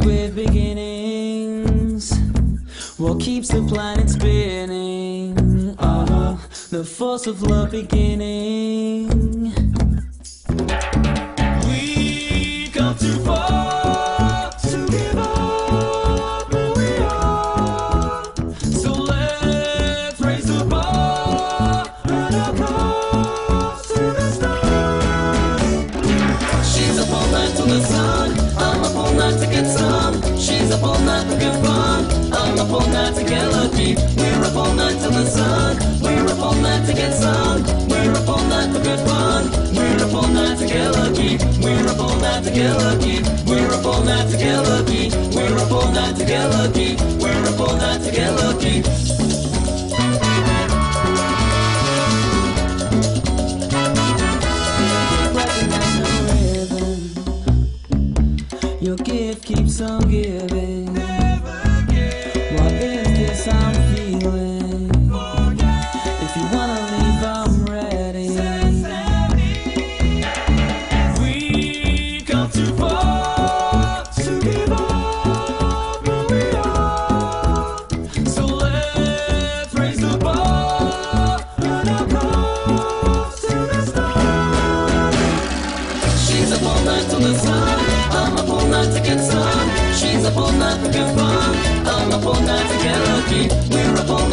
with beginnings. What keeps the planet spinning? Uh, the force of love beginning. We're up all night to get lucky. We're up all night to get lucky. We're up all night to get lucky. We're up all night to get lucky. Recognize the rhythm. Your gift keeps on giving. night till the sun. I'm a fool not to get sun. She's a fool not to get fun. I'm a fool not to get lucky. We're a fool.